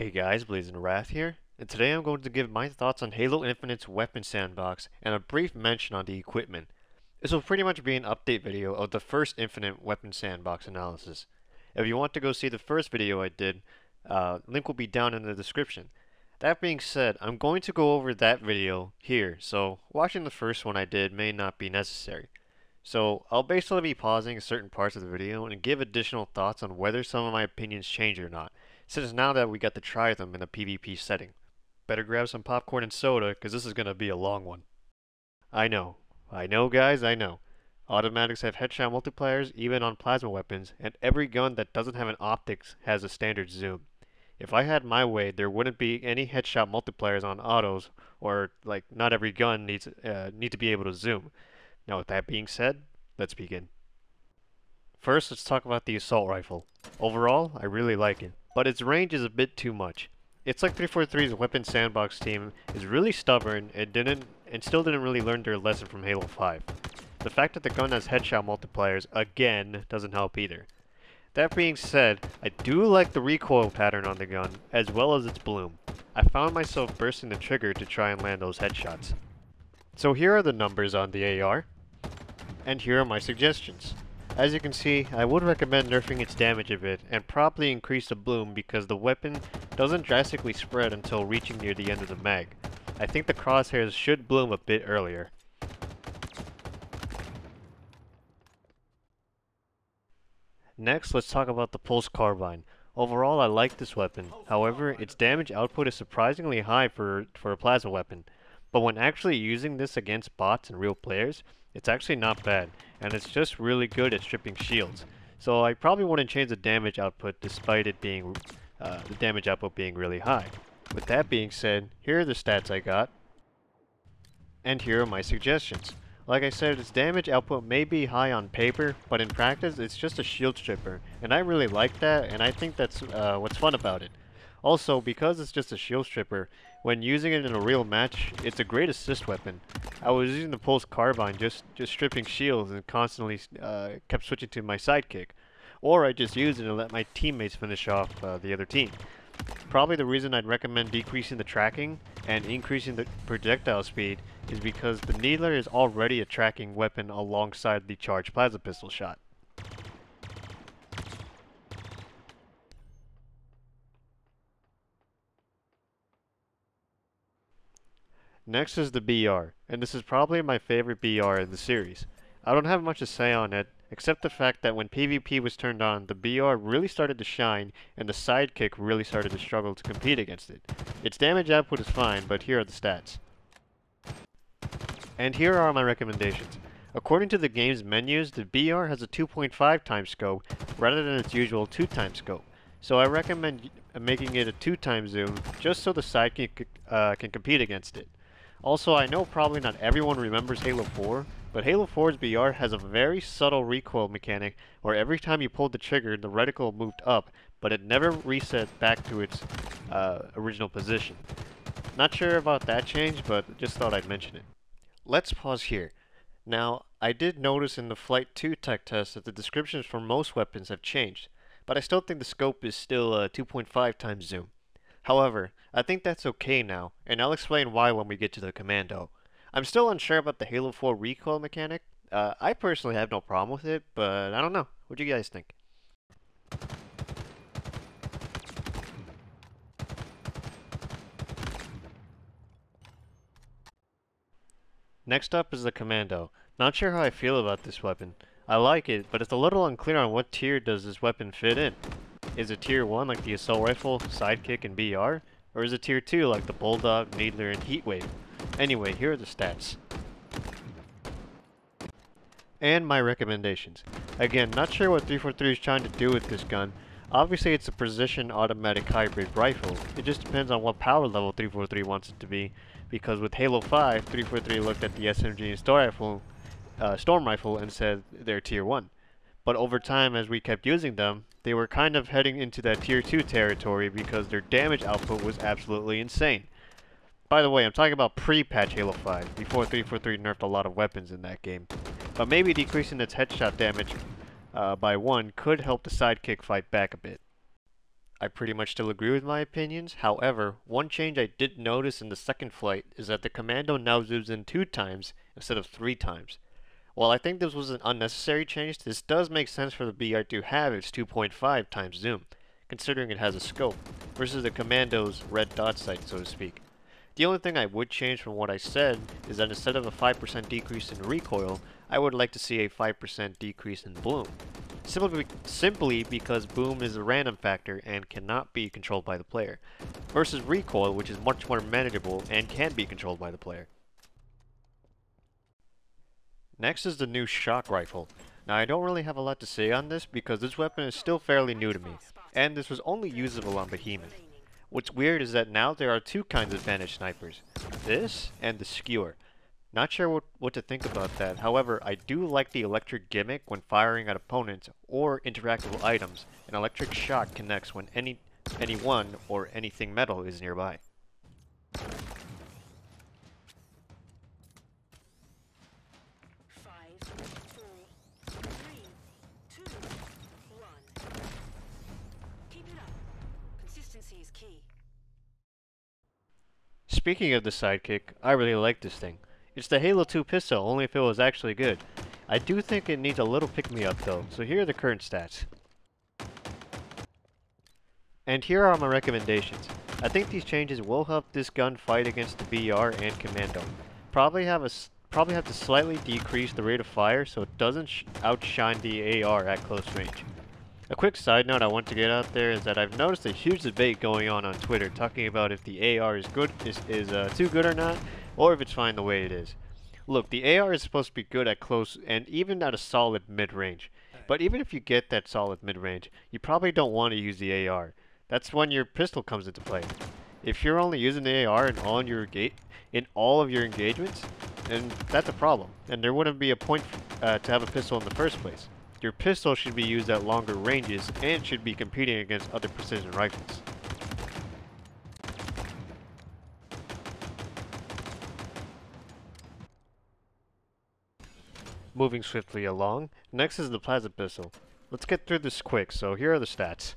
Hey guys, Blazen Wrath here, and today I'm going to give my thoughts on Halo Infinite's weapon sandbox and a brief mention on the equipment. This will pretty much be an update video of the first Infinite weapon sandbox analysis. If you want to go see the first video I did, uh, link will be down in the description. That being said, I'm going to go over that video here, so watching the first one I did may not be necessary. So I'll basically be pausing certain parts of the video and give additional thoughts on whether some of my opinions change or not since now that we got to try them in a PvP setting. Better grab some popcorn and soda, because this is going to be a long one. I know. I know, guys, I know. Automatics have headshot multipliers even on plasma weapons, and every gun that doesn't have an optics has a standard zoom. If I had my way, there wouldn't be any headshot multipliers on autos, or like not every gun needs uh, need to be able to zoom. Now, with that being said, let's begin. First, let's talk about the assault rifle. Overall, I really like it but its range is a bit too much. It's like 343's weapon sandbox team is really stubborn and didn't and still didn't really learn their lesson from Halo 5. The fact that the gun has headshot multipliers, again, doesn't help either. That being said, I do like the recoil pattern on the gun, as well as its bloom. I found myself bursting the trigger to try and land those headshots. So here are the numbers on the AR, and here are my suggestions. As you can see, I would recommend nerfing its damage a bit, and probably increase the bloom because the weapon doesn't drastically spread until reaching near the end of the mag. I think the crosshairs should bloom a bit earlier. Next, let's talk about the Pulse Carbine. Overall, I like this weapon. However, its damage output is surprisingly high for, for a plasma weapon. But when actually using this against bots and real players, it's actually not bad, and it's just really good at stripping shields. So I probably wouldn't change the damage output despite it being, uh, the damage output being really high. With that being said, here are the stats I got, and here are my suggestions. Like I said, its damage output may be high on paper, but in practice it's just a shield stripper, and I really like that, and I think that's uh, what's fun about it. Also, because it's just a shield stripper, when using it in a real match, it's a great assist weapon. I was using the Pulse Carbine just, just stripping shields and constantly uh, kept switching to my sidekick. Or I just used it and let my teammates finish off uh, the other team. Probably the reason I'd recommend decreasing the tracking and increasing the projectile speed is because the Needler is already a tracking weapon alongside the charged plasma pistol shot. Next is the BR, and this is probably my favorite BR in the series. I don't have much to say on it, except the fact that when PvP was turned on, the BR really started to shine, and the sidekick really started to struggle to compete against it. Its damage output is fine, but here are the stats. And here are my recommendations. According to the game's menus, the BR has a 2.5 times scope, rather than its usual 2 times scope. So I recommend making it a 2 times zoom, just so the sidekick uh, can compete against it. Also, I know probably not everyone remembers Halo 4, but Halo 4's BR has a very subtle recoil mechanic where every time you pulled the trigger, the reticle moved up, but it never reset back to its uh, original position. Not sure about that change, but just thought I'd mention it. Let's pause here. Now, I did notice in the Flight 2 tech test that the descriptions for most weapons have changed, but I still think the scope is still a 2.5 times zoom. However, I think that's okay now, and I'll explain why when we get to the commando. I'm still unsure about the Halo 4 recoil mechanic. Uh, I personally have no problem with it, but I don't know. What do you guys think? Next up is the Commando. Not sure how I feel about this weapon. I like it, but it's a little unclear on what tier does this weapon fit in. Is it tier 1 like the assault rifle, sidekick, and BR? Or is it tier 2 like the Bulldog, Needler, and Heatwave? Anyway, here are the stats. And my recommendations. Again, not sure what 343 is trying to do with this gun. Obviously it's a precision automatic hybrid rifle. It just depends on what power level 343 wants it to be. Because with Halo 5, 343 looked at the SMG and Storm Rifle, uh, Storm Rifle and said they're tier 1. But over time, as we kept using them, they were kind of heading into that tier 2 territory because their damage output was absolutely insane. By the way, I'm talking about pre-patch Halo 5, before 343 nerfed a lot of weapons in that game. But maybe decreasing its headshot damage uh, by 1 could help the sidekick fight back a bit. I pretty much still agree with my opinions. However, one change I did notice in the second flight is that the commando now zooms in two times instead of three times. While I think this was an unnecessary change, this does make sense for the BR to have its 2.5 times zoom, considering it has a scope, versus the commando's red dot sight, so to speak. The only thing I would change from what I said is that instead of a 5% decrease in recoil, I would like to see a 5% decrease in bloom. Simply, simply because bloom is a random factor and cannot be controlled by the player, versus recoil which is much more manageable and can be controlled by the player. Next is the new shock rifle. Now I don't really have a lot to say on this because this weapon is still fairly new to me, and this was only usable on Behemoth. What's weird is that now there are two kinds of Vantage snipers, this and the skewer. Not sure what, what to think about that, however, I do like the electric gimmick when firing at opponents or interactable items. An electric shock connects when any anyone or anything metal is nearby. Speaking of the sidekick, I really like this thing. It's the Halo 2 pistol, only if it was actually good. I do think it needs a little pick-me-up though, so here are the current stats. And here are my recommendations. I think these changes will help this gun fight against the BR and Commando. Probably have a probably have to slightly decrease the rate of fire so it doesn't outshine the AR at close range. A quick side note I want to get out there is that I've noticed a huge debate going on on Twitter talking about if the AR is good is, is uh, too good or not, or if it's fine the way it is. Look, the AR is supposed to be good at close and even at a solid mid-range. But even if you get that solid mid-range, you probably don't want to use the AR. That's when your pistol comes into play. If you're only using the AR in all your in all of your engagements, then that's a problem, and there wouldn't be a point uh, to have a pistol in the first place. Your pistol should be used at longer ranges and should be competing against other precision rifles. Moving swiftly along, next is the plasma pistol. Let's get through this quick, so here are the stats.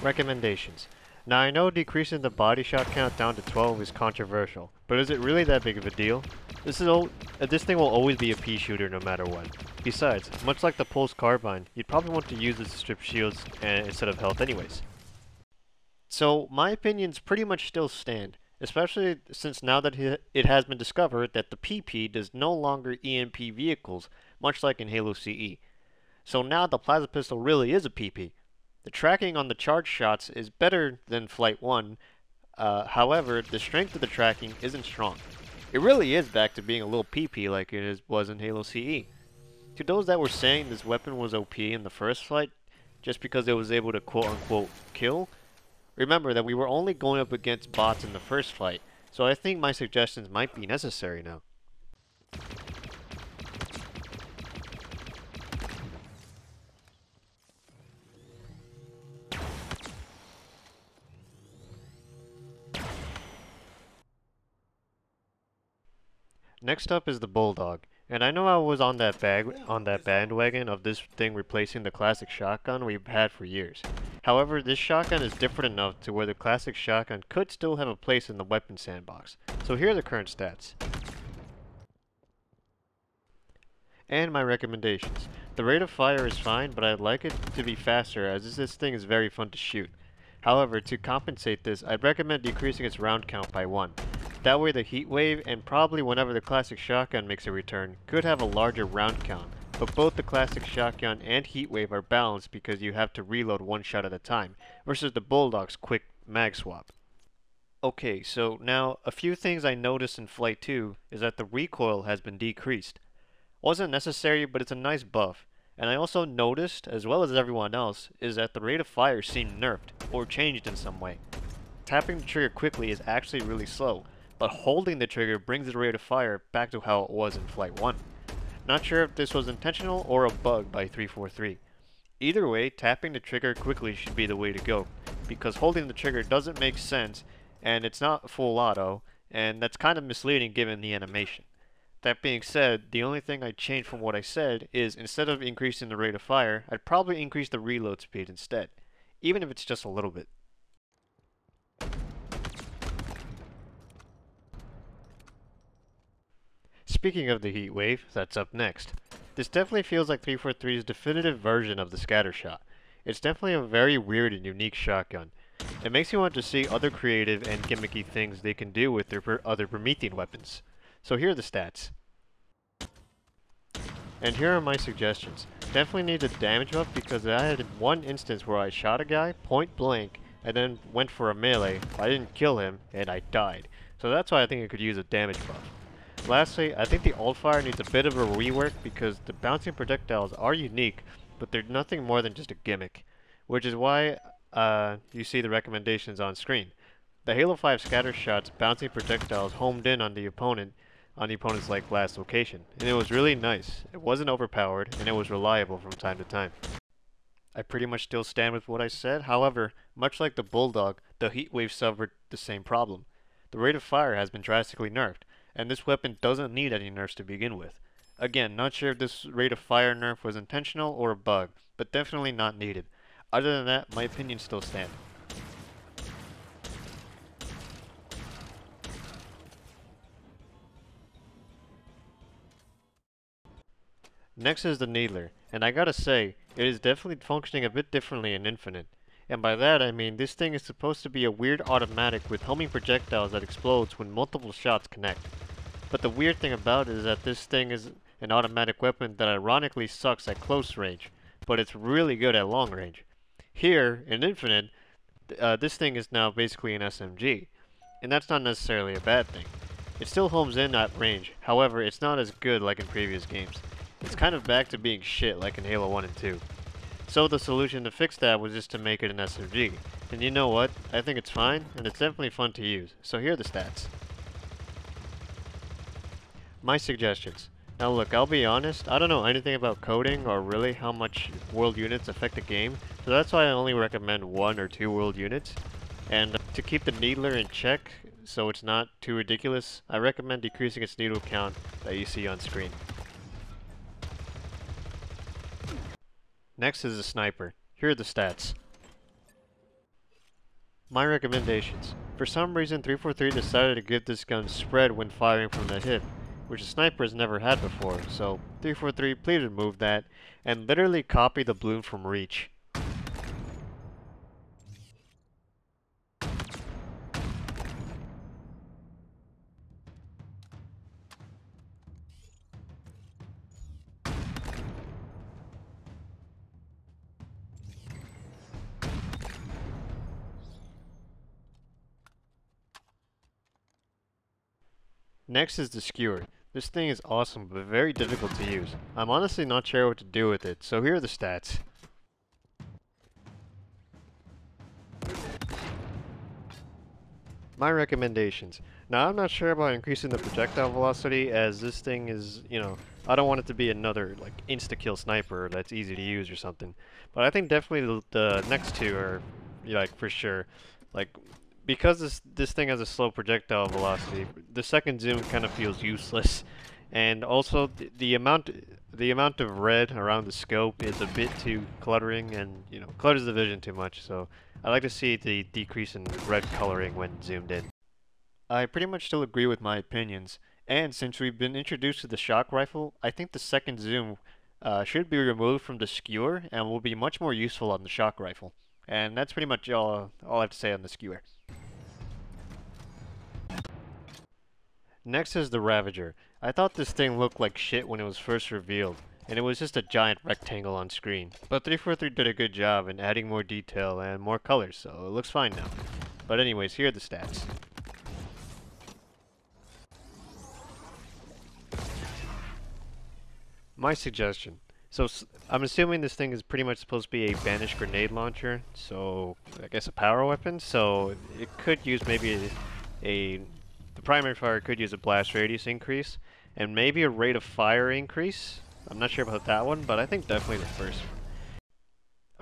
Recommendations. Now I know decreasing the body shot count down to 12 is controversial, but is it really that big of a deal? This is uh, this thing will always be a pea shooter no matter what. Besides, much like the Pulse Carbine, you'd probably want to use this to strip shields and, instead of health anyways. So my opinions pretty much still stand especially since now that it has been discovered that the PP does no longer EMP vehicles, much like in Halo CE. So now the plasma pistol really is a PP. The tracking on the charge shots is better than Flight 1, uh, however, the strength of the tracking isn't strong. It really is back to being a little PP like it is, was in Halo CE. To those that were saying this weapon was OP in the first flight, just because it was able to quote-unquote kill, Remember that we were only going up against bots in the first fight, so I think my suggestions might be necessary now. Next up is the Bulldog. And I know I was on that bag on that bandwagon of this thing replacing the classic shotgun we've had for years. However, this shotgun is different enough to where the classic shotgun could still have a place in the weapon sandbox. So here are the current stats. And my recommendations. The rate of fire is fine, but I'd like it to be faster as this thing is very fun to shoot. However, to compensate this, I'd recommend decreasing its round count by 1. That way the heat wave, and probably whenever the classic shotgun makes a return, could have a larger round count, but both the classic shotgun and heatwave are balanced because you have to reload one shot at a time, versus the Bulldog's quick mag swap. Okay, so now a few things I noticed in Flight 2 is that the recoil has been decreased. Wasn't necessary, but it's a nice buff. And I also noticed, as well as everyone else, is that the rate of fire seemed nerfed, or changed in some way. Tapping the trigger quickly is actually really slow, but holding the trigger brings the rate of fire back to how it was in Flight 1. Not sure if this was intentional or a bug by 343. Either way, tapping the trigger quickly should be the way to go, because holding the trigger doesn't make sense, and it's not full auto, and that's kind of misleading given the animation. That being said, the only thing I'd change from what I said is instead of increasing the rate of fire, I'd probably increase the reload speed instead, even if it's just a little bit. Speaking of the heat wave, that's up next. This definitely feels like 343's definitive version of the scatter shot. It's definitely a very weird and unique shotgun. It makes you want to see other creative and gimmicky things they can do with their other Promethean weapons. So here are the stats. And here are my suggestions. Definitely need a damage buff because I had one instance where I shot a guy point blank and then went for a melee. I didn't kill him and I died. So that's why I think I could use a damage buff. Lastly, I think the alt fire needs a bit of a rework because the bouncing projectiles are unique, but they're nothing more than just a gimmick. Which is why uh, you see the recommendations on screen. The Halo 5 scatter shots bouncing projectiles homed in on the opponent on the opponent's like last location, and it was really nice. It wasn't overpowered, and it was reliable from time to time. I pretty much still stand with what I said, however, much like the Bulldog, the Heatwave suffered the same problem. The rate of fire has been drastically nerfed, and this weapon doesn't need any nerfs to begin with. Again, not sure if this rate of fire nerf was intentional or a bug, but definitely not needed. Other than that, my opinions still stand. Next is the Needler, and I gotta say, it is definitely functioning a bit differently in Infinite. And by that I mean this thing is supposed to be a weird automatic with homing projectiles that explodes when multiple shots connect. But the weird thing about it is that this thing is an automatic weapon that ironically sucks at close range, but it's really good at long range. Here, in Infinite, uh, this thing is now basically an SMG, and that's not necessarily a bad thing. It still homes in at range, however, it's not as good like in previous games. It's kind of back to being shit like in Halo 1 and 2. So the solution to fix that was just to make it an SMG. And you know what? I think it's fine, and it's definitely fun to use. So here are the stats. My suggestions. Now look, I'll be honest, I don't know anything about coding or really how much world units affect the game, so that's why I only recommend one or two world units. And to keep the needler in check, so it's not too ridiculous, I recommend decreasing its needle count that you see on screen. Next is the sniper. Here are the stats. My recommendations. For some reason 343 decided to give this gun spread when firing from the hip which a sniper has never had before, so 343 please remove that, and literally copy the bloom from Reach. Next is the skewer. This thing is awesome, but very difficult to use. I'm honestly not sure what to do with it, so here are the stats. My recommendations. Now, I'm not sure about increasing the projectile velocity, as this thing is, you know, I don't want it to be another, like, insta-kill sniper that's easy to use or something. But I think definitely the, the next two are, like, for sure. Like, because this this thing has a slow projectile velocity, the second zoom kind of feels useless, and also the, the amount the amount of red around the scope is a bit too cluttering, and you know clutters the vision too much. So I like to see the decrease in red coloring when zoomed in. I pretty much still agree with my opinions, and since we've been introduced to the shock rifle, I think the second zoom uh, should be removed from the skewer and will be much more useful on the shock rifle. And that's pretty much all, all I have to say on the skewer. Next is the Ravager. I thought this thing looked like shit when it was first revealed, and it was just a giant rectangle on screen. But 343 did a good job in adding more detail and more colors, so it looks fine now. But anyways, here are the stats. My suggestion. So I'm assuming this thing is pretty much supposed to be a banished grenade launcher, so I guess a power weapon. So it could use maybe a, a the primary fire could use a blast radius increase and maybe a rate of fire increase. I'm not sure about that one, but I think definitely the first.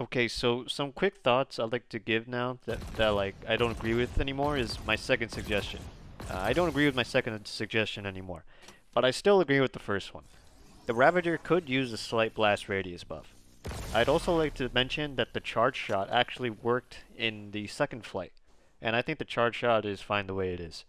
Okay, so some quick thoughts I'd like to give now that, that like I don't agree with anymore is my second suggestion. Uh, I don't agree with my second suggestion anymore. but I still agree with the first one. The Ravager could use a slight blast radius buff. I'd also like to mention that the charge shot actually worked in the second flight, and I think the charge shot is fine the way it is.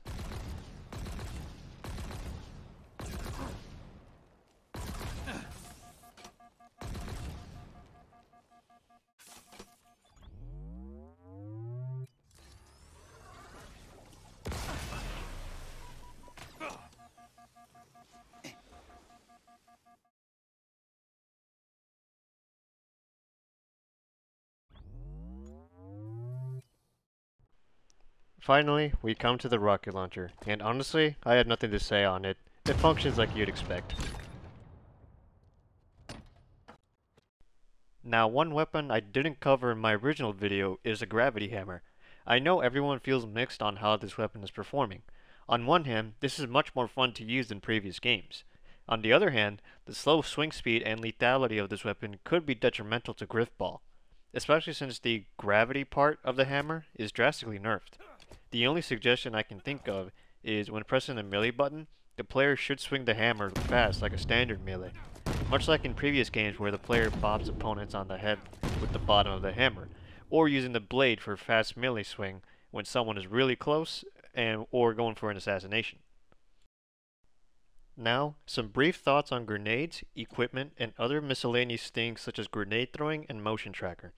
Finally, we come to the rocket launcher, and honestly, I had nothing to say on it. It functions like you'd expect. Now, one weapon I didn't cover in my original video is a gravity hammer. I know everyone feels mixed on how this weapon is performing. On one hand, this is much more fun to use than previous games. On the other hand, the slow swing speed and lethality of this weapon could be detrimental to Grifball, especially since the gravity part of the hammer is drastically nerfed. The only suggestion I can think of is when pressing the melee button, the player should swing the hammer fast like a standard melee. Much like in previous games where the player bobs opponents on the head with the bottom of the hammer, or using the blade for fast melee swing when someone is really close and or going for an assassination. Now, some brief thoughts on grenades, equipment, and other miscellaneous things such as grenade throwing and motion tracker.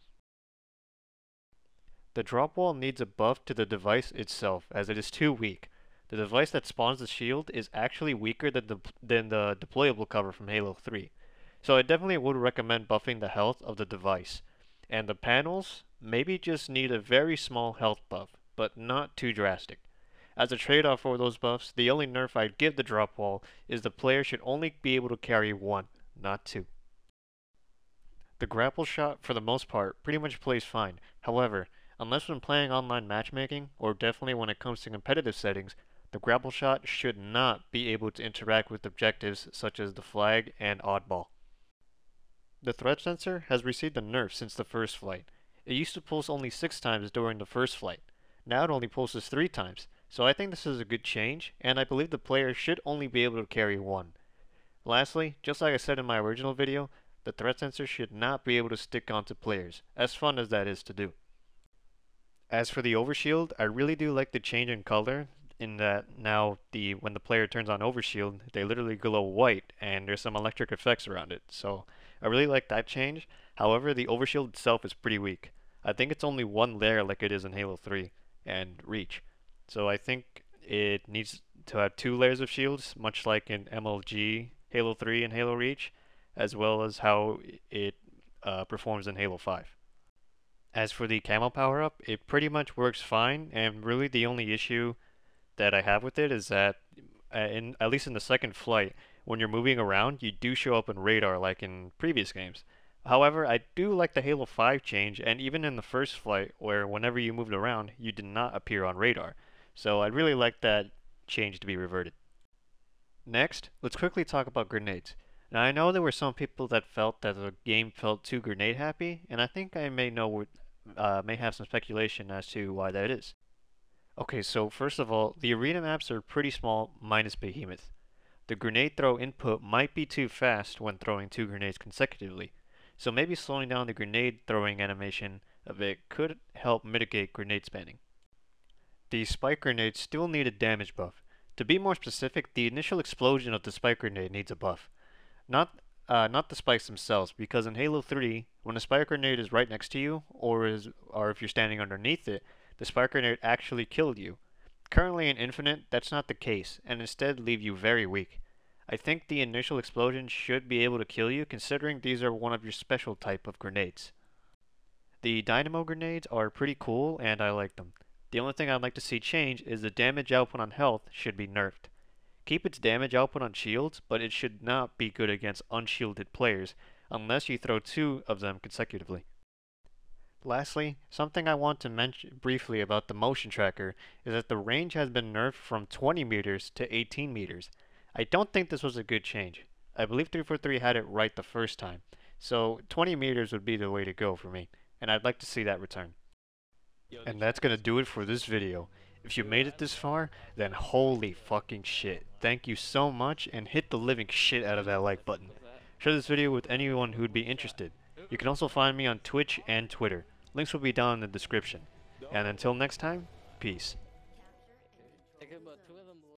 The drop wall needs a buff to the device itself, as it is too weak. The device that spawns the shield is actually weaker than the, than the deployable cover from Halo 3. So I definitely would recommend buffing the health of the device. And the panels maybe just need a very small health buff, but not too drastic. As a trade-off for those buffs, the only nerf I'd give the drop wall is the player should only be able to carry one, not two. The grapple shot, for the most part, pretty much plays fine. However, Unless when playing online matchmaking, or definitely when it comes to competitive settings, the grapple shot should not be able to interact with objectives such as the flag and oddball. The threat sensor has received a nerf since the first flight. It used to pulse only 6 times during the first flight. Now it only pulses 3 times, so I think this is a good change, and I believe the player should only be able to carry one. Lastly, just like I said in my original video, the threat sensor should not be able to stick onto players, as fun as that is to do. As for the overshield, I really do like the change in color in that now the when the player turns on overshield, they literally glow white and there's some electric effects around it. So I really like that change. However, the overshield itself is pretty weak. I think it's only one layer like it is in Halo 3 and Reach. So I think it needs to have two layers of shields, much like in MLG, Halo 3, and Halo Reach, as well as how it uh, performs in Halo 5. As for the camo power up, it pretty much works fine, and really the only issue that I have with it is that, uh, in at least in the second flight, when you're moving around, you do show up in radar like in previous games. However, I do like the Halo 5 change, and even in the first flight, where whenever you moved around, you did not appear on radar. So I'd really like that change to be reverted. Next, let's quickly talk about grenades. Now I know there were some people that felt that the game felt too grenade happy, and I think I may know uh, may have some speculation as to why that is. Okay, so first of all, the arena maps are pretty small minus Behemoth. The grenade throw input might be too fast when throwing two grenades consecutively, so maybe slowing down the grenade throwing animation a bit could help mitigate grenade spamming. The spike grenades still need a damage buff. To be more specific, the initial explosion of the spike grenade needs a buff. Not uh, not the spikes themselves, because in Halo 3, when a spike grenade is right next to you, or is, or if you're standing underneath it, the spike grenade actually killed you. Currently in Infinite, that's not the case, and instead leave you very weak. I think the initial explosion should be able to kill you, considering these are one of your special type of grenades. The dynamo grenades are pretty cool, and I like them. The only thing I'd like to see change is the damage output on health should be nerfed. Keep its damage output on shields, but it should not be good against unshielded players, unless you throw two of them consecutively. Lastly, something I want to mention briefly about the motion tracker is that the range has been nerfed from 20 meters to 18 meters. I don't think this was a good change. I believe 343 had it right the first time, so 20 meters would be the way to go for me, and I'd like to see that return. And that's going to do it for this video. If you made it this far, then holy fucking shit. Thank you so much and hit the living shit out of that like button. Share this video with anyone who'd be interested. You can also find me on Twitch and Twitter. Links will be down in the description. And until next time, peace.